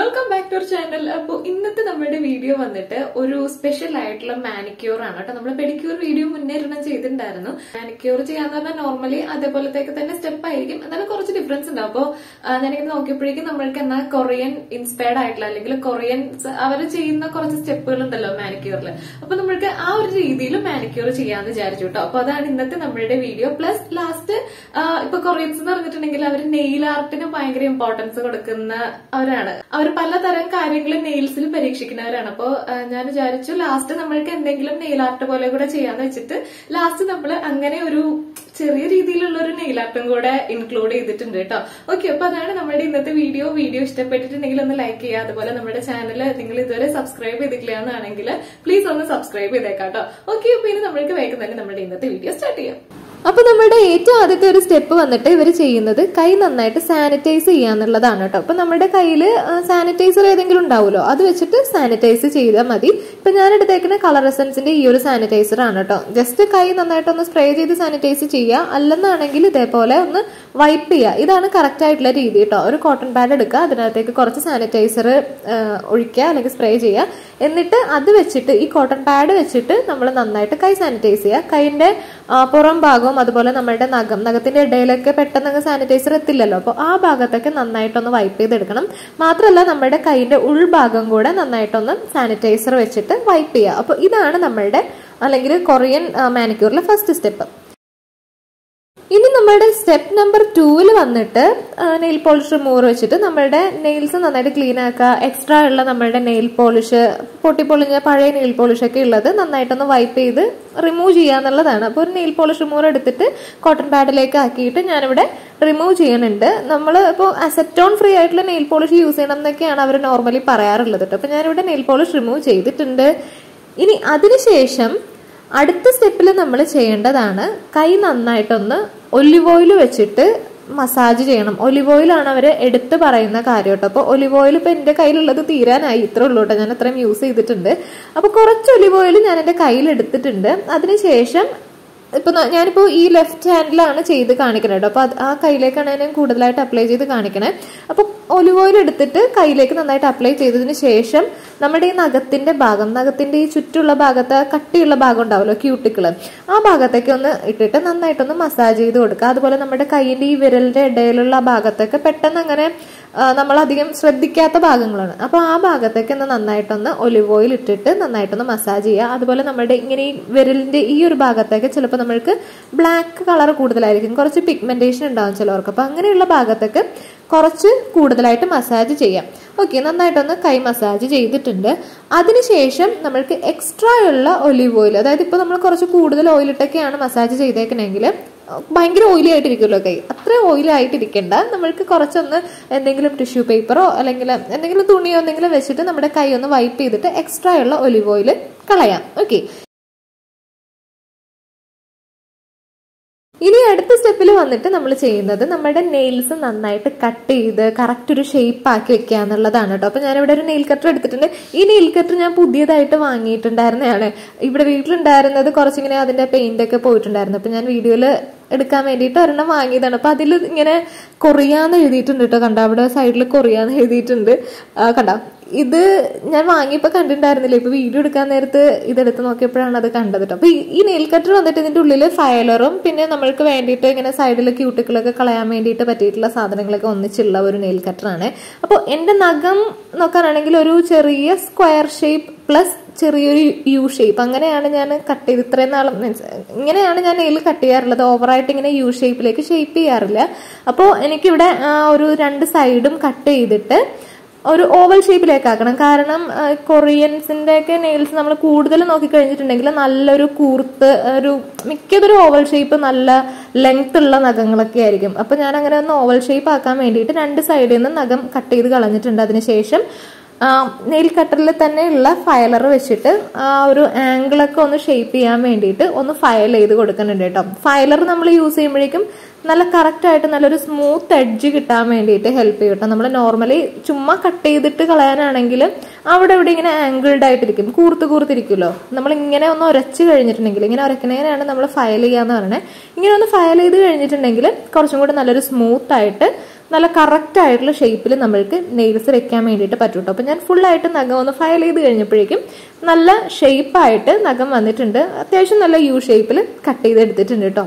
Welcome back to our channel അപ്പോൾ ഇന്നത്തെ നമ്മുടെ വീഡിയോ വന്നിട്ട് ഒരു സ്പെഷ്യൽ ആയിട്ടുള്ള മാനിക്യൂർ ആണ് കേട്ടോ. നമ്മൾ പെഡിക്യൂർ വീഡിയോ മുന്നേ ഒരെണ്ണം ചെയ്തിട്ടുണ്ടായിരുന്നു. മാനിക്യൂർ ചെയ്യാന്ന് പറഞ്ഞാൽ നോർമലി അതേപോലത്തേക്ക് തന്നെ സ്റ്റെപ്പ് ആയിരിക്കും. എന്നാലും കുറച്ച് ഡിഫറൻസ് ഉണ്ടാവും അപ്പോൾ ഞാനിങ്ങനെ നോക്കിയപ്പോഴേക്കും നമ്മൾക്ക് എന്നാൽ കൊറിയൻ ഇൻസ്പയർഡ് ആയിട്ടുള്ള അല്ലെങ്കിൽ കൊറിയൻ അവർ ചെയ്യുന്ന കുറച്ച് സ്റ്റെപ്പുകൾ ഉണ്ടല്ലോ മാനിക്യൂറിൽ അപ്പൊ നമ്മൾക്ക് ആ ഒരു രീതിയിൽ മാനിക്യൂർ ചെയ്യാന്ന് വിചാരിച്ചു കേട്ടോ. അപ്പൊ അതാണ് ഇന്നത്തെ നമ്മളുടെ വീഡിയോ പ്ലസ് ലാസ്റ്റ് ഇപ്പൊ കൊറിയൻസ് എന്ന് പറഞ്ഞിട്ടുണ്ടെങ്കിൽ അവർ നെയിൽ ആർട്ടിന് ഭയങ്കര ഇമ്പോർട്ടൻസ് കൊടുക്കുന്ന അവരാണ്. അവർ പലതരം കാര്യങ്ങൾ നെയിൽസിൽ പരീക്ഷിക്കുന്നവരാണ്. അപ്പോ ഞാൻ വിചാരിച്ചു ലാസ്റ്റ് നമ്മൾക്ക് എന്തെങ്കിലും നെയിൽ ആർട്ട് പോലെ കൂടെ ചെയ്യാന്ന് വെച്ചിട്ട് ലാസ്റ്റ് നമ്മൾ അങ്ങനെ ഒരു ചെറിയ രീതിയിലുള്ള ഒരു നെയിൽ ആർട്ടും കൂടെ ഇൻക്ലൂഡ് ചെയ്തിട്ടുണ്ട് കേട്ടോ. ഓക്കെ അപ്പൊ അതാണ് നമ്മുടെ ഇന്നത്തെ വീഡിയോ വീഡിയോ ഇഷ്ടപ്പെട്ടിട്ടുണ്ടെങ്കിൽ ഒന്ന് ലൈക്ക് ചെയ്യുക. അതുപോലെ നമ്മുടെ ചാനൽ നിങ്ങൾ ഇതുവരെ സബ്സ്ക്രൈബ് ചെയ്തിട്ടില്ലാന്നാണെങ്കിൽ പ്ലീസ് ഒന്ന് സബ്സ്ക്രൈബ് ചെയ്തേക്കാം കേട്ടോ ഓക്കെ അപ്പൊ ഇനി നമ്മൾക്ക് വേഗം തന്നെ നമ്മുടെ ഇന്നത്തെ വീഡിയോ സ്റ്റാർട്ട് ചെയ്യാം. അപ്പൊ നമ്മുടെ ഏറ്റവും ആദ്യത്തെ ഒരു സ്റ്റെപ്പ് വന്നിട്ട് ഇവർ ചെയ്യുന്നത് കൈ നന്നായിട്ട് സാനിറ്റൈസ് ചെയ്യാന്നുള്ളതാണ് കേട്ടോ. അപ്പോൾ നമ്മുടെ കയ്യിൽ സാനിറ്റൈസർ ഏതെങ്കിലും ഉണ്ടാവുമല്ലോ അത് വെച്ചിട്ട് സാനിറ്റൈസ് ചെയ്താൽ മതി. ഇപ്പൊ ഞാൻ എടുത്തേക്കുന്ന കളർ എസൻസിന്റെ ഈ ഒരു സാനിറ്റൈസർ ആണ് കേട്ടോ. ജസ്റ്റ് കൈ നന്നായിട്ടൊന്ന് സ്പ്രേ ചെയ്ത് സാനിറ്റൈസ് ചെയ്യുക. അല്ലെന്നാണെങ്കിൽ ഇതേപോലെ ഒന്ന് വൈപ്പ് ചെയ്യുക. ഇതാണ് കറക്റ്റ് ആയിട്ടുള്ള രീതി കേട്ടോ. ഒരു കോട്ടൺ പാഡ് എടുക്കുക. അതിനകത്തേക്ക് കുറച്ച് സാനിറ്റൈസർ ഒഴിക്കുക അല്ലെങ്കിൽ സ്പ്രേ ചെയ്യുക. എന്നിട്ട് അത് വെച്ചിട്ട് ഈ കോട്ടൺ പാഡ് വെച്ചിട്ട് നമ്മൾ നന്നായിട്ട് കൈ സാനിറ്റൈസ് ചെയ്യുക. കൈന്റെ പുറം ഭാഗവും അതുപോലെ നമ്മളുടെ നഖം നഖത്തിന്റെ ഇടയിലൊക്കെ പെട്ടെന്ന് സാനിറ്റൈസർ എത്തില്ലല്ലോ. അപ്പോൾ ആ ഭാഗത്തൊക്കെ നന്നായിട്ടൊന്ന് വൈപ്പ് ചെയ്തെടുക്കണം. മാത്രമല്ല നമ്മുടെ കൈന്റെ ഉൾഭാഗം കൂടെ നന്നായിട്ടൊന്ന് സാനിറ്റൈസർ വെച്ചിട്ട് വൈപ്പ് ചെയ്യുക. അപ്പോൾ ഇതാണ് നമ്മളുടെ അല്ലെങ്കിൽ കൊറിയൻ മാനിക്യൂറിലെ ഫസ്റ്റ് സ്റ്റെപ്പ് ഇനി നമ്മളുടെ സ്റ്റെപ്പ് നമ്പർ ടൂവിൽ വന്നിട്ട് നെയിൽ പോളിഷ് റിമൂവർ വെച്ചിട്ട് നമ്മളുടെ നെയിൽസ് നന്നായിട്ട് ക്ലീൻ ആക്കുക എക്സ്ട്രാ ഉള്ള നമ്മളുടെ നെയിൽ പോളിഷ് പൊട്ടിപ്പൊളിഞ്ഞ പഴയ നെയിൽ പോളിഷ് ഒക്കെ ഉള്ളത് നന്നായിട്ടൊന്ന് വൈപ്പ് ചെയ്ത് റിമൂവ് ചെയ്യുക എന്നുള്ളതാണ്. അപ്പോൾ ഒരു നെയിൽ പോളിഷ് റിമൂവർ എടുത്തിട്ട് കോട്ടൺ പാഡിലേക്ക് ആക്കിയിട്ട് ഞാനിവിടെ റിമൂവ് ചെയ്യണുണ്ട് നമ്മൾ ഇപ്പോൾ അസെറ്റോൺ ഫ്രീ ആയിട്ടുള്ള നെയിൽ പോളിഷ് യൂസ് ചെയ്യണം എന്നൊക്കെയാണ് അവർ നോർമലി പറയാറുള്ളത് കേട്ടോ അപ്പോൾ ഞാനിവിടെ നെയിൽ പോളിഷ് റിമൂവ് ചെയ്തിട്ടുണ്ട്. ഇനി അതിനുശേഷം അടുത്ത സ്റ്റെപ്പിൽ നമ്മൾ ചെയ്യേണ്ടതാണ് കൈ നന്നായിട്ടൊന്ന് ഒലിവ് ഓയിൽ വെച്ചിട്ട് മസാജ് ചെയ്യണം. ഒലിവ് ഓയിലാണ് അവർ എടുത്ത് പറയുന്ന കാര്യം കേട്ടോ. അപ്പോൾ ഒലിവ് ഓയിൽ ഇപ്പോൾ എന്റെ കയ്യിലുള്ളത് തീരാനായി. ഇത്രേ ഉള്ളൂ കേട്ടോ. ഞാൻ അത്രയും യൂസ് ചെയ്തിട്ടുണ്ട്. അപ്പോൾ കുറച്ച് ഒലിവ് ഓയിൽ ഞാൻ എന്റെ കയ്യിൽ എടുത്തിട്ടുണ്ട്. അതിനുശേഷം ഇപ്പൊ ഞാനിപ്പോ ഈ ലെഫ്റ്റ് ഹാൻഡിലാണ് ചെയ്ത് കാണിക്കണത് കേട്ടോ അപ്പൊ ആ കയ്യിലേക്കാണ് ഞാൻ കൂടുതലായിട്ട് അപ്ലൈ ചെയ്ത് കാണിക്കണേ. അപ്പൊ ഒലിവ് ഓയിൽ എടുത്തിട്ട് കയ്യിലേക്ക് നന്നായിട്ട് അപ്ലൈ ചെയ്തതിന് ശേഷം നമ്മുടെ ഈ നഖത്തിന്റെ ഭാഗം നഖത്തിന്റെ ഈ ചുറ്റുള്ള ഭാഗത്ത് കട്ടിയുള്ള ഭാഗം ഉണ്ടാവുമല്ലോ ക്യൂട്ടിക്കിൾ ആ ഭാഗത്തേക്ക് ഒന്ന് ഇട്ടിട്ട് നന്നായിട്ടൊന്ന് മസാജ് ചെയ്ത് കൊടുക്കുക. അതുപോലെ നമ്മുടെ കൈയിന്റെ ഈ വിരലിന്റെ ഇടയിലുള്ള ഭാഗത്തൊക്കെ പെട്ടെന്ന് അങ്ങനെ നമ്മൾ അധികം ശ്രദ്ധിക്കാത്ത ഭാഗങ്ങളാണ്. അപ്പോൾ ആ ഭാഗത്തേക്ക് ഒന്ന് നന്നായിട്ടൊന്ന് ഒലിവ് ഓയിൽ ഇട്ടിട്ട് നന്നായിട്ടൊന്ന് മസാജ് ചെയ്യുക. അതുപോലെ നമ്മുടെ ഇങ്ങനെ ഈ വിരലിന്റെ ഈ ഒരു ഭാഗത്തേക്ക് ചിലപ്പോൾ നമ്മൾക്ക് ബ്ലാക്ക് കളർ കൂടുതലായിരിക്കും. കുറച്ച് പിഗ്മെന്റേഷൻ ഉണ്ടാവും ചിലവർക്ക്. അപ്പോൾ അങ്ങനെയുള്ള ഭാഗത്തേക്ക് കുറച്ച് കൂടുതലായിട്ട് മസാജ് ചെയ്യാം. ഓക്കെ നന്നായിട്ടൊന്ന് കൈ മസാജ് ചെയ്തിട്ടുണ്ട്. അതിനുശേഷം നമ്മൾക്ക് എക്സ്ട്രാ ഉള്ള ഒലിവ് ഓയിൽ അതായത് ഇപ്പോൾ നമ്മൾ കുറച്ച് കൂടുതൽ ഓയിലിട്ടൊക്കെയാണ് മസാജ് ചെയ്തേക്കണമെങ്കിൽ ഭയങ്കര ഓയിലി ആയിട്ടിരിക്കുമല്ലോ കൈ. അത്ര ഓയിലി ആയിട്ടിരിക്കേണ്ട. നമ്മൾക്ക് കുറച്ചൊന്ന് എന്തെങ്കിലും ടിഷ്യൂ പേപ്പറോ അല്ലെങ്കിൽ എന്തെങ്കിലും തുണിയോ എന്തെങ്കിലും വെച്ചിട്ട് നമ്മുടെ കൈ ഒന്ന് വൈപ്പ് ചെയ്തിട്ട് എക്സ്ട്രാ ഉള്ള ഒലിവ് ഓയിൽ കളയാം. ഓക്കെ ഇനി അടുത്ത സ്റ്റെപ്പിൽ വന്നിട്ട് നമ്മൾ ചെയ്യുന്നത് നമ്മുടെ നെയിൽസ് നന്നായിട്ട് കട്ട് ചെയ്ത് കറക്റ്റ് ഒരു ഷേപ്പ് ആക്കി വെക്കുക എന്നുള്ളതാണ് കേട്ടോ അപ്പൊ ഞാനിവിടെ ഒരു നെയിൽ കട്ടർ എടുത്തിട്ടുണ്ട്. ഈ നെയിൽ കട്ടർ ഞാൻ പുതിയതായിട്ട് വാങ്ങിയിട്ടുണ്ടായിരുന്നതാണ്. ഇവിടെ വീട്ടിലുണ്ടായിരുന്നത് കുറച്ചിങ്ങനെ അതിന്റെ പെയിന്റ് ഒക്കെ പോയിട്ടുണ്ടായിരുന്നു. അപ്പൊ ഞാൻ വീഡിയോയിൽ എടുക്കാൻ വേണ്ടിയിട്ട് ഒരെണ്ണം വാങ്ങിയതാണ്. അപ്പൊ അതിൽ ഇങ്ങനെ കൊറിയാന്ന് എഴുതിയിട്ടുണ്ട് കേട്ടോ കണ്ട അവിടെ സൈഡിൽ കൊറിയാന്ന് എഴുതിയിട്ടുണ്ട്. കണ്ട? ഇത് ഞാൻ വാങ്ങിയപ്പോൾ കണ്ടിട്ടുണ്ടായിരുന്നില്ല. ഇപ്പൊ വീഡിയോ എടുക്കാൻ നേരത്ത് ഇതെടുത്ത് നോക്കിയപ്പോഴാണ് അത് കണ്ടത് കേട്ടോ അപ്പോൾ ഈ നെയിൽ കട്ടർ വന്നിട്ട് ഇതിന്റെ ഉള്ളിൽ ഫയലറും പിന്നെ നമ്മൾക്ക് വേണ്ടിയിട്ട് ഇങ്ങനെ സൈഡിൽ ക്യൂട്ടിക്കളൊക്കെ കളയാൻ വേണ്ടിയിട്ട് പറ്റിയിട്ടുള്ള സാധനങ്ങളൊക്കെ ഒന്നിച്ചുള്ള ഒരു നെയിൽ കട്ടറാണ്. അപ്പോൾ എന്റെ നഖം നോക്കാനാണെങ്കിൽ ഒരു ചെറിയ സ്ക്വയർ ഷേപ്പ് പ്ലസ് ചെറിയൊരു യു ഷേപ്പ് അങ്ങനെയാണ് ഞാൻ കട്ട് ചെയ്ത് ഇത്രയും നാളും മീൻസ് ഇങ്ങനെയാണ് ഞാൻ നെയിൽ കട്ട് ചെയ്യാറുള്ളത്. ഓവറായിട്ട് ഇങ്ങനെ യു ഷേപ്പിലേക്ക് ഷേപ്പ് ചെയ്യാറില്ല. അപ്പോൾ എനിക്കിവിടെ ഒരു രണ്ട് സൈഡും കട്ട് ചെയ്തിട്ട് ഒരു ഓവൽ ഷേപ്പിലേക്കാക്കണം കാരണം കൊറിയൻസിന്റെ ഒക്കെ നെയിൽസ് നമ്മൾ കൂടുതൽ നോക്കിക്കഴിഞ്ഞിട്ടുണ്ടെങ്കിൽ നല്ലൊരു കൂർത്ത് ഒരു മിക്കതൊരു ഓവൽ ഷേപ്പ് നല്ല ലെങ്ത് ഉള്ള നഖങ്ങളൊക്കെ ആയിരിക്കും. അപ്പൊ ഞാൻ അങ്ങനെ ഒന്ന് ഓവൽ ഷേപ്പ് ആക്കാൻ വേണ്ടിയിട്ട് രണ്ട് സൈഡിൽ നിന്ന് നഖം കട്ട് ചെയ്ത് കളഞ്ഞിട്ടുണ്ട്. അതിനുശേഷം നെയിൽ കട്ടറിൽ തന്നെയുള്ള ഫയലർ വെച്ചിട്ട് ആ ഒരു ആംഗിളൊക്കെ ഒന്ന് ഷേപ്പ് ചെയ്യാൻ വേണ്ടിയിട്ട് ഒന്ന് ഫയൽ ചെയ്ത് കൊടുക്കുന്നുണ്ട് കേട്ടോ. ഫയലർ നമ്മൾ യൂസ് ചെയ്യുമ്പോഴേക്കും നല്ല കറക്റ്റായിട്ട് നല്ലൊരു സ്മൂത്ത് എഡ്ജ് കിട്ടാൻ വേണ്ടിയിട്ട് ഹെൽപ്പ് ചെയ്യും കേട്ടോ. നമ്മൾ നോർമലി ചുമ്മാ കട്ട് ചെയ്തിട്ട് കളയാനാണെങ്കിൽ അവിടെ ഇവിടെ ഇങ്ങനെ ആംഗിൾഡ് ആയിട്ടിരിക്കും. കൂർത്ത് കൂർത്തിരിക്കുമല്ലോ. നമ്മൾ ഇങ്ങനെ ഒന്ന് ഉരച്ച് കഴിഞ്ഞിട്ടുണ്ടെങ്കിൽ ഇങ്ങനെ ഉരക്കണേനാണ് നമ്മൾ ഫയൽ ചെയ്യാന്ന് പറയുന്നത്. ഇങ്ങനെ ഒന്ന് ഫയൽ ചെയ്ത് കഴിഞ്ഞിട്ടുണ്ടെങ്കിൽ കുറച്ചും കൂടി നല്ലൊരു സ്മൂത്ത് ആയിട്ട് നല്ല കറക്റ്റ് ആയിട്ടുള്ള ഷേപ്പിൽ നമ്മൾക്ക് നെയിൽസ് വെക്കാൻ വേണ്ടിയിട്ട് പറ്റും അപ്പോൾ ഞാൻ ഫുള്ളായിട്ട് നഖം ഒന്ന് ഫയൽ ചെയ്ത് കഴിഞ്ഞപ്പോഴേക്കും നല്ല ഷേപ്പായിട്ട് നഖം വന്നിട്ടുണ്ട്. അത്യാവശ്യം നല്ല യു ഷേപ്പിൽ കട്ട് ചെയ്തെടുത്തിട്ടുണ്ട് കേട്ടോ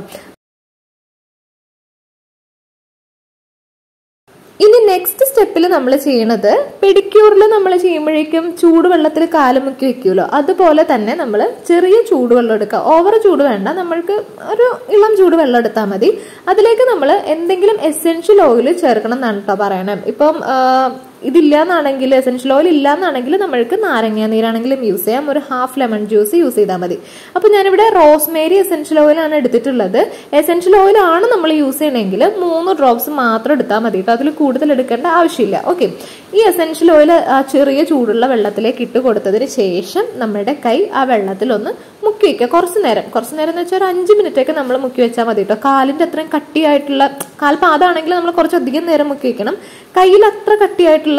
ഇനി നെക്സ്റ്റ് സ്റ്റെപ്പിൽ നമ്മൾ ചെയ്യണത് പെഡിക്യൂറിൽ നമ്മൾ ചെയ്യുമ്പോഴേക്കും ചൂടുവെള്ളത്തിൽ കാൽ മുക്കി വെക്കുമല്ലോ അതുപോലെ തന്നെ നമ്മൾ ചെറിയ ചൂടുവെള്ളം എടുക്കുക ഓവർ ചൂട് വേണ്ട. നമ്മൾക്ക് ഒരു ഇളം ചൂടുവെള്ളം എടുത്താൽ മതി. അതിലേക്ക് നമ്മൾ എന്തെങ്കിലും എസെൻഷ്യൽ ഓയിൽ ചേർക്കണം എന്നാണ് കേട്ടോ പറയണം. ഇപ്പം ഇതില്ല എന്നാണെങ്കിൽ എസെൻഷ്യൽ ഓയിൽ ഇല്ല എന്നാണെങ്കിൽ നമ്മൾക്ക് നാരങ്ങ നീരാണെങ്കിലും യൂസ് ചെയ്യാം. ഒരു ഹാഫ് ലെമൺ ജ്യൂസ് യൂസ് ചെയ്താൽ മതി. അപ്പോൾ ഞാനിവിടെ റോസ്മേരി എസെൻഷ്യൽ ഓയിലാണ് എടുത്തിട്ടുള്ളത്. എസെൻഷ്യൽ ഓയിൽ ആണ് നമ്മൾ യൂസ് ചെയ്യണമെങ്കിൽ മൂന്ന് ഡ്രോപ്സ് മാത്രം എടുത്താൽ മതി. കേട്ടോ അതിൽ കൂടുതൽ എടുക്കേണ്ട ആവശ്യമില്ല. ഓക്കെ ഈ എസെൻഷ്യൽ ഓയിൽ ആ ചെറിയ ചൂടുള്ള വെള്ളത്തിലേക്ക് ഇട്ട് കൊടുത്തതിന് ശേഷം നമ്മുടെ കൈ ആ വെള്ളത്തിൽ ഒന്ന് മുക്കി വെക്കുക കുറച്ച് നേരം. കുറച്ച് നേരം എന്ന് വെച്ചാൽ ഒരു അഞ്ച് മിനിറ്റ് ഒക്കെ നമ്മൾ മുക്കി വെച്ചാൽ മതി കേട്ടോ കാലിന്റെ അത്രയും കട്ടിയായിട്ടുള്ള കാൽപാതാണെങ്കിൽ നമ്മൾ കുറച്ചധികം നേരം മുക്കി വെക്കണം കയ്യിൽ അത്ര കട്ടിയായിട്ടുള്ള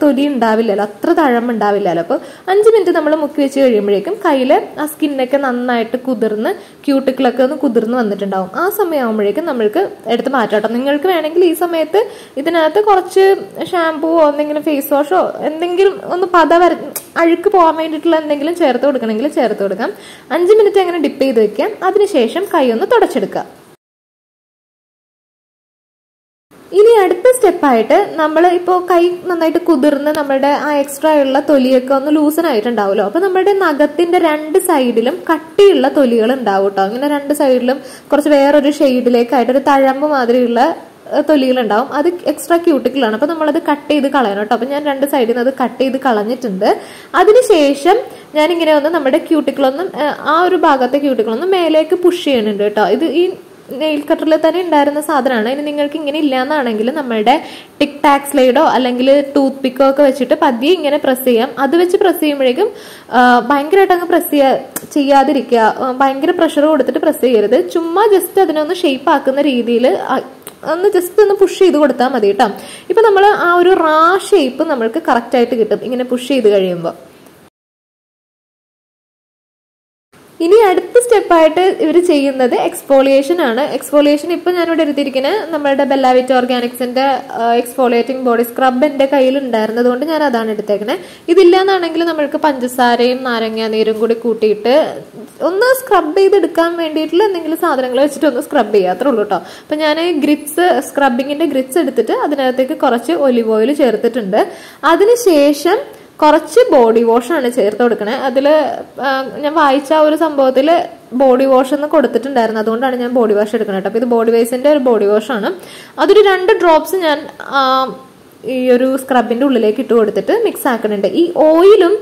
തൊലി ഉണ്ടാവില്ലല്ലോ അത്ര തഴമ്പുണ്ടാവില്ലല്ലോ അപ്പോൾ അഞ്ച് മിനിറ്റ് നമ്മൾ മുക്കി വെച്ച് കഴിയുമ്പോഴേക്കും കയ്യിൽ ആ സ്കിന്നൊക്കെ നന്നായിട്ട് കുതിർന്ന് ക്യൂട്ടിക്കിളൊക്കെ ഒന്ന് കുതിർന്ന് വന്നിട്ടുണ്ടാവും. ആ സമയമാകുമ്പോഴേക്കും നമ്മൾക്ക് എടുത്ത് മാറ്റാട്ടോ. നിങ്ങൾക്ക് വേണമെങ്കിൽ ഈ സമയത്ത് ഇതിനകത്ത് കുറച്ച് ഷാമ്പുവോ എന്തെങ്കിലും ഫേസ് വാഷോ എന്തെങ്കിലും ഒന്ന് പത വര അഴുക്ക് പോകാൻ വേണ്ടിയിട്ടുള്ള എന്തെങ്കിലും ചേർത്ത് കൊടുക്കണമെങ്കിൽ ചേർത്ത് കൊടുക്കാം. അഞ്ച് മിനിറ്റ് അങ്ങനെ ഡിപ്പ് ചെയ്ത് വെക്കാം. അതിനുശേഷം കൈ ഒന്ന് തുടച്ചെടുക്കുക. സ്റ്റെപ്പായിട്ട് നമ്മൾ ഇപ്പോൾ കൈ നന്നായിട്ട് കുതിർന്ന് നമ്മുടെ ആ എക്സ്ട്രാ ഉള്ള തൊലിയൊക്കെ ഒന്ന് ലൂസൺ ആയിട്ടുണ്ടാവുമല്ലോ. അപ്പോൾ നമ്മുടെ നഖത്തിന്റെ രണ്ട് സൈഡിലും കട്ടിയുള്ള തൊലികൾ ഉണ്ടാവും കേട്ടോ അങ്ങനെ രണ്ട് സൈഡിലും കുറച്ച് വേറൊരു ഷെയ്ഡിലേക്കായിട്ട് ഒരു തഴമ്പ് മാതിരിയുള്ള തൊലികളുണ്ടാവും. അത് എക്സ്ട്രാ ക്യൂട്ടിക്കിളാണ് അപ്പോൾ നമ്മളത് കട്ട് ചെയ്ത് കളയണം കേട്ടോ. അപ്പോൾ ഞാൻ രണ്ട് സൈഡിൽ നിന്ന് അത് കട്ട് ചെയ്ത് കളഞ്ഞിട്ടുണ്ട്. അതിനുശേഷം ഞാനിങ്ങനെ ഒന്ന് നമ്മുടെ ക്യൂട്ടിക്കിളൊന്നും ആ ഒരു ഭാഗത്തെ ക്യൂട്ടിക്കിളൊന്നും മേലേക്ക് പുഷ് ചെയ്യണുണ്ട് കേട്ടോ. ഇത് ഈ നെയിൽ കട്ടറിൽ തന്നെ ഉണ്ടായിരുന്ന സാധനമാണ്. ഇനി നിങ്ങൾക്ക് ഇങ്ങനെ ഇല്ലാന്നാണെങ്കിൽ നമ്മളുടെ ടിക് ടാക് സ്ലൈഡോ അല്ലെങ്കിൽ ടൂത്ത് പിക്കോ ഒക്കെ വെച്ചിട്ട് പതിയെ ഇങ്ങനെ പ്രസ് ചെയ്യാം. അത് വെച്ച് പ്രസ് ചെയ്യുമ്പോഴേക്കും ഭയങ്കരമായിട്ട് അങ്ങ് പ്രസ് ചെയ്യാ ചെയ്യാതിരിക്കുക. ഭയങ്കര പ്രഷർ കൊടുത്തിട്ട് പ്രസ് ചെയ്യരുത്. ചുമ്മാ ജസ്റ്റ് അതിനൊന്ന് ഷേപ്പ് ആക്കുന്ന രീതിയിൽ ഒന്ന് ജസ്റ്റ് ഒന്ന് പുഷ് ചെയ്ത് കൊടുത്താൽ മതി കേട്ടോ. ഇപ്പൊ നമ്മൾ ആ ഒരു റാ ഷേപ്പ് നമ്മൾക്ക് കറക്റ്റ് ആയിട്ട് കിട്ടും ഇങ്ങനെ പുഷ് ചെയ്ത് കഴിയുമ്പോൾ. ഇനി അടുത്ത സ്റ്റെപ്പായിട്ട് ഇവർ ചെയ്യുന്നത് എക്സ്പോളിയേഷൻ ആണ്. എക്സ്പോളിയേഷൻ ഇപ്പൊ ഞാനിവിടെ എടുത്തിരിക്കുന്നത് നമ്മുടെ ബെല്ലാവിറ്റ് ഓർഗാനിക്സിന്റെ എക്സ്പോളിയേറ്റിംഗ് ബോഡി സ്ക്രബ് എന്റെ കയ്യിൽ ഉണ്ടായിരുന്നത് കൊണ്ട് ഞാൻ അതാണ് എടുത്തേക്കുന്നത് ഇതില്ലാന്നാണെങ്കിൽ നമ്മൾക്ക് പഞ്ചസാരയും നാരങ്ങ നീരും കൂടി കൂട്ടിയിട്ട് ഒന്ന് സ്ക്രബ് ചെയ്തെടുക്കാൻ വേണ്ടിയിട്ടുള്ള എന്തെങ്കിലും സാധനങ്ങൾ വെച്ചിട്ട് ഒന്ന് സ്ക്രബ് ചെയ്യുക. അത്രേ ഉള്ളൂ കേട്ടോ. അപ്പൊ ഞാൻ ഗ്രിപ്സ് സ്ക്രബിങ്ങിന്റെ ഗ്രിപ്സ് എടുത്തിട്ട് അതിനകത്തേക്ക് കുറച്ച് ഒലിവ് ഓയിൽ ചേർത്തിട്ടുണ്ട്. അതിനുശേഷം കുറച്ച് ബോഡി വാഷാണ് ചേർത്ത് കൊടുക്കണേ. അതിൽ ഞാൻ വായിച്ച ഒരു സംഭവത്തിൽ ബോഡി വാഷ് എന്ന് കൊടുത്തിട്ടുണ്ടായിരുന്നു. അതുകൊണ്ടാണ് ഞാൻ ബോഡി വാഷ് എടുക്കുന്നത് കേട്ടോ അപ്പോൾ ഇത് ബോഡി വേസിന്റെ ഒരു ബോഡി വാഷാണ് അതൊരു രണ്ട് ഡ്രോപ്സ് ഞാൻ ഈ ഒരു സ്ക്രബിന്റെ ഉള്ളിലേക്ക് ഇട്ട് കൊടുത്തിട്ട് മിക്സ് ആക്കുന്നുണ്ട് ഈ ഓയിലും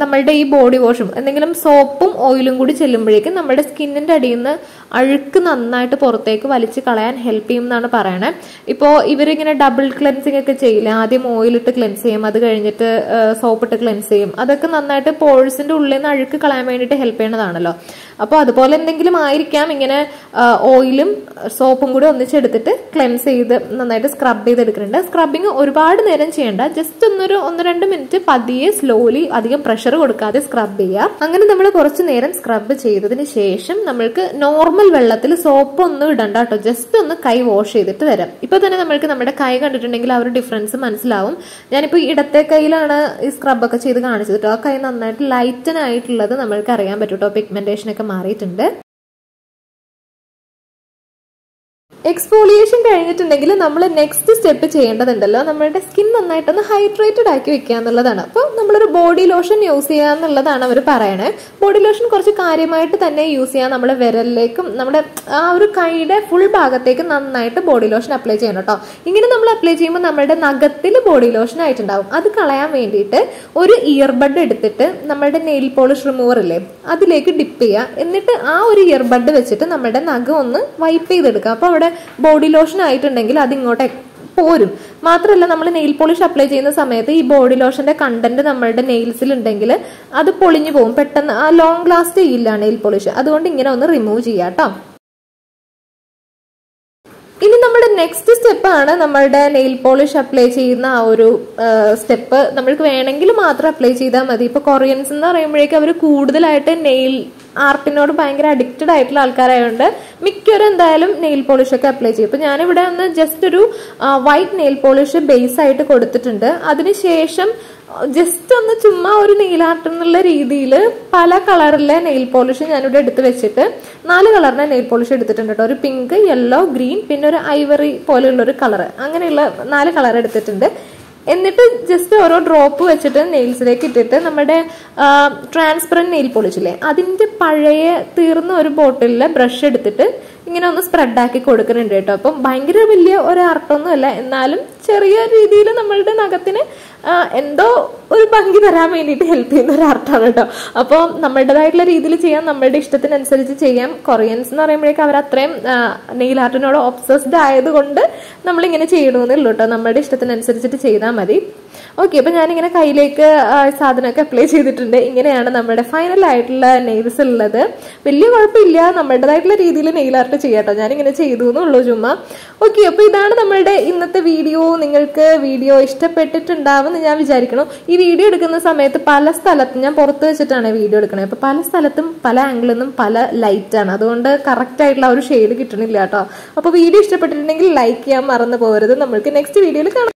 നമ്മളുടെ ഈ ബോഡി വാഷും എന്തെങ്കിലും സോപ്പും ഓയിലും കൂടി ചെല്ലുമ്പോഴേക്കും നമ്മുടെ സ്കിന്നിന്റെ അടിയിൽ നിന്ന് അഴുക്ക് നന്നായിട്ട് പുറത്തേക്ക് വലിച്ചു കളയാൻ ഹെൽപ്പ് ചെയ്യും എന്നാണ് പറയണേ. ഇപ്പോൾ ഇവരിങ്ങനെ ഡബിൾ ക്ലെൻസിങ് ഒക്കെ ചെയ്യില്ല? ആദ്യം ഓയിലിട്ട് ക്ലെൻസ് ചെയ്യും അത് കഴിഞ്ഞിട്ട് സോപ്പിട്ട് ക്ലെൻസ് ചെയ്യും. അതൊക്കെ നന്നായിട്ട് പോഴ്സിന്റെ ഉള്ളിൽ നിന്ന് അഴുക്ക് കളയാൻ വേണ്ടിയിട്ട് ഹെൽപ്പ് ചെയ്യണതാണല്ലോ. അപ്പോൾ അതുപോലെ എന്തെങ്കിലും ആയിരിക്കാം ഇങ്ങനെ ഓയിലും സോപ്പും കൂടി ഒന്നിച്ചെടുത്തിട്ട് ക്ലെൻസ് ചെയ്ത് നന്നായിട്ട് സ്ക്രബ് ചെയ്തെടുക്കുന്നുണ്ട് സ്ക്രബിങ് ഒരുപാട് നേരം ചെയ്യേണ്ട. ജസ്റ്റ് ഒന്നൊരു ഒന്ന് രണ്ട് മിനിറ്റ് പതിയെ സ്ലോലി അധികം പ്രഷർ കൊടുക്കാതെ സ്ക്രബ് ചെയ്യുക അങ്ങനെ നമ്മൾ കുറച്ച് നേരം സ്ക്രബ് ചെയ്തതിന് ശേഷം നമ്മൾക്ക് നോർമൽ വെള്ളത്തിൽ സോപ്പ് ഒന്നും ഇടണ്ട കേട്ടോ ജസ്റ്റ് ഒന്ന് കൈ വാഷ് ചെയ്തിട്ട് വരാം. ഇപ്പൊ തന്നെ നമ്മൾക്ക് നമ്മുടെ കൈ കണ്ടിട്ടുണ്ടെങ്കിൽ ആ ഒരു ഡിഫറൻസ് മനസ്സിലാവും. ഞാനിപ്പോൾ ഇടത്തെ കൈയിലാണ് ഈ സ്ക്രബ് ഒക്കെ ചെയ്ത് കാണിച്ചത് കേട്ടോ ആ കൈ നന്നായിട്ട് ലൈറ്റൻ ആയിട്ടുള്ളത് നമ്മൾക്ക് അറിയാൻ പറ്റും കേട്ടോ പിഗ്മെന്റേഷൻ ഒക്കെ മാറിയിട്ടുണ്ട്. എക്സ്പോളിയേഷൻ കഴിഞ്ഞിട്ടുണ്ടെങ്കിൽ നമ്മൾ നെക്സ്റ്റ് സ്റ്റെപ്പ് ചെയ്യേണ്ടതുണ്ടല്ലോ. നമ്മളുടെ സ്കിൻ നന്നായിട്ടൊന്ന് ഹൈഡ്രേറ്റഡ് ആക്കി വെക്കുക എന്നുള്ളതാണ്. അപ്പോൾ നമ്മളൊരു ബോഡി ലോഷൻ യൂസ് ചെയ്യുക എന്നുള്ളതാണ് അവർ പറയണേ. ബോഡി ലോഷൻ കുറച്ച് കാര്യമായിട്ട് തന്നെ യൂസ് ചെയ്യാൻ നമ്മുടെ വിരലിലേക്കും നമ്മുടെ ആ ഒരു കൈയുടെ ഫുൾ ഭാഗത്തേക്ക് നന്നായിട്ട് ബോഡി ലോഷൻ അപ്ലൈ ചെയ്യണം കേട്ടോ. ഇങ്ങനെ നമ്മൾ അപ്ലൈ ചെയ്യുമ്പോൾ നമ്മുടെ നഖത്തിൽ ബോഡി ലോഷൻ ആയിട്ടുണ്ടാവും. അത് കളയാൻ വേണ്ടിയിട്ട് ഒരു ഇയർബഡ് എടുത്തിട്ട് നമ്മുടെ നെയിൽ പോളിഷ് റിമൂവർ ഇല്ലേ അതിലേക്ക് ഡിപ്പ് ചെയ്യുക. എന്നിട്ട് ആ ഒരു ഇയർബഡ് വെച്ചിട്ട് നമ്മുടെ നഖം ഒന്ന് വൈപ്പ് ചെയ്തെടുക്കുക. അപ്പോൾ അവിടെ ബോഡി ലോഷൻ ആയിട്ടുണ്ടെങ്കിൽ അത് ഇങ്ങോട്ട് പോരും. മാത്രമല്ല നമ്മൾ നെയിൽ പോളിഷ് അപ്ലൈ ചെയ്യുന്ന സമയത്ത് ഈ ബോഡി ലോഷന്റെ കണ്ടന്റ് നമ്മളുടെ നെയിൽസിൽ ഉണ്ടെങ്കിൽ അത് പൊളിഞ്ഞു പോകും. പെട്ടെന്ന് ആ ലോങ് ലാസ്റ്റ് ചെയ്യില്ല നെയിൽ പോളിഷ് അതുകൊണ്ട് ഇങ്ങനെ ഒന്ന് റിമൂവ് ചെയ്യാട്ടോ ഇനി നമ്മുടെ നെക്സ്റ്റ് സ്റ്റെപ്പാണ് നമ്മളുടെ നെയിൽ പോളിഷ് അപ്ലൈ ചെയ്യുന്ന ആ ഒരു സ്റ്റെപ്പ് നമ്മൾക്ക് വേണമെങ്കിൽ മാത്രം അപ്ലൈ ചെയ്താൽ മതി. ഇപ്പൊ കൊറിയൻസ് എന്ന് പറയുമ്പോഴേക്കും അവർ കൂടുതലായിട്ട് നെയിൽ ആർട്ടിനോട് ഭയങ്കര അഡിക്റ്റഡ് ആയിട്ടുള്ള ആൾക്കാരായതുകൊണ്ട് മിക്കവരും എന്തായാലും നെയിൽ പോളിഷ് ഒക്കെ അപ്ലൈ ചെയ്യും. ഇപ്പൊ ഞാനിവിടെ ഒന്ന് ജസ്റ്റ് ഒരു വൈറ്റ് നെയിൽ പോളിഷ് ബേസ് ആയിട്ട് കൊടുത്തിട്ടുണ്ട്. അതിനുശേഷം ജസ്റ്റ് ഒന്ന് ചുമ്മാ ഒരു നെയിലാർട്ട് എന്നുള്ള രീതിയിൽ പല കളറിലെ നെയിൽ പോളിഷ് ഞാനിവിടെ എടുത്ത് വെച്ചിട്ട് നാല് കളറിന്റെ നെയിൽ പോളിഷ് എടുത്തിട്ടുണ്ട് കേട്ടോ. ഒരു പിങ്ക് യെല്ലോ ഗ്രീൻ പിന്നെ ഒരു ഐവറി പോലെയുള്ള ഒരു കളർ അങ്ങനെയുള്ള നാല് കളർ എടുത്തിട്ടുണ്ട്. എന്നിട്ട് ജസ്റ്റ് ഓരോ ഡ്രോപ്പ് വെച്ചിട്ട് നെയിൽസിലേക്ക് ഇട്ടിട്ട് നമ്മുടെ ട്രാൻസ്പെറന്റ് നെയിൽ പൊളിച്ചില്ലേ അതിന്റെ പഴയ തീർന്ന ഒരു ബോട്ടിലിലെ ബ്രഷ് എടുത്തിട്ട് ഇങ്ങനെ ഒന്ന് സ്പ്രെഡ് ആക്കി കൊടുക്കുന്നുണ്ട് കേട്ടോ. അപ്പം ഭയങ്കര വലിയ ഒരു അർത്ഥമൊന്നുമല്ല എന്നാലും ചെറിയ രീതിയിൽ നമ്മളുടെ നഖത്തിന് എന്തോ ഒരു ഭംഗി തരാൻ വേണ്ടിയിട്ട് ഹെൽപ്പ് ചെയ്യുന്ന ഒരു ആർട്ടാണ് കേട്ടോ. അപ്പോൾ നമ്മുടേതായിട്ടുള്ള രീതിയിൽ ചെയ്യാം. നമ്മളുടെ ഇഷ്ടത്തിനനുസരിച്ച് ചെയ്യാം. കൊറിയൻസ് എന്ന് പറയുമ്പോഴേക്കും അവർ അത്രയും നെയിൽ ആർട്ടിനോട് ഒബ്സസ്ഡ് ആയതുകൊണ്ട് നമ്മളിങ്ങനെ ചെയ്യണമെന്നുള്ളൂ കേട്ടോ. നമ്മളുടെ ഇഷ്ടത്തിനനുസരിച്ചിട്ട് ചെയ്താൽ മതി. ഓക്കെ അപ്പോൾ ഞാനിങ്ങനെ കയ്യിലേക്ക് സാധനമൊക്കെ അപ്ലൈ ചെയ്തിട്ടുണ്ട്. ഇങ്ങനെയാണ് നമ്മുടെ ഫൈനൽ ആയിട്ടുള്ള നെയിൽസ് ഉള്ളത്. വലിയ കുഴപ്പമില്ല. നമ്മുടേതായിട്ടുള്ള രീതിയിൽ നെയിൽ ആർട്ട് ചെയ്യാട്ടോ. ഞാനിങ്ങനെ ചെയ്തു എന്നുള്ളൂ ചുമ്മാ. ഓക്കെ അപ്പോൾ ഇതാണ് നമ്മളുടെ ഇന്നത്തെ വീഡിയോ നിങ്ങൾക്ക് വീഡിയോ ഇഷ്ടപ്പെട്ടിട്ടുണ്ടാവുമെന്ന് ഞാൻ വിചാരിക്കണം ഈ വീഡിയോ എടുക്കുന്ന സമയത്ത് പല സ്ഥലത്തും ഞാൻ പുറത്ത് വെച്ചിട്ടാണ് വീഡിയോ എടുക്കുന്നത് അപ്പോൾ പല സ്ഥലത്തും പല ആംഗിളിൽ നിന്നും പല ലൈറ്റാണ് അതുകൊണ്ട് കറക്റ്റ് ആയിട്ടുള്ള ഒരു ഷെയ്ഡ് കിട്ടണില്ല കേട്ടോ. അപ്പോൾ വീഡിയോ ഇഷ്ടപ്പെട്ടിട്ടുണ്ടെങ്കിൽ ലൈക്ക് ചെയ്യാൻ മറന്നു പോകരുത്. നമ്മൾക്ക് നെക്സ്റ്റ് വീഡിയോയിൽ കാണാം.